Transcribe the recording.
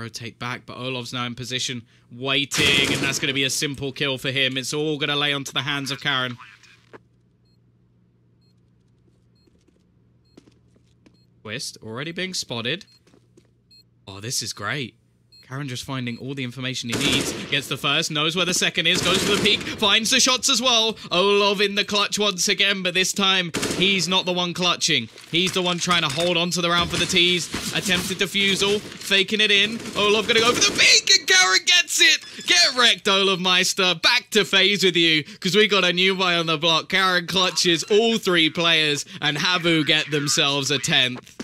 rotate back, but Olof's now in position, waiting, and that's going to be a simple kill for him. It's all going to lay onto the hands of KHRN. Twist, already being spotted. Oh, this is great. Just finding all the information he needs. Gets the first, knows where the second is, goes for the peek, finds the shots as well. Olof in the clutch once again, but this time he's not the one clutching. He's the one trying to hold on to the round for the tees. Attempted defusal, faking it in. Olof gonna go for the peek, and KHRN gets it. Get wrecked, olofmeister. Back to FaZe with you, because we got a new boy on the block. KHRN clutches all three players, and Havu get themselves a 10th.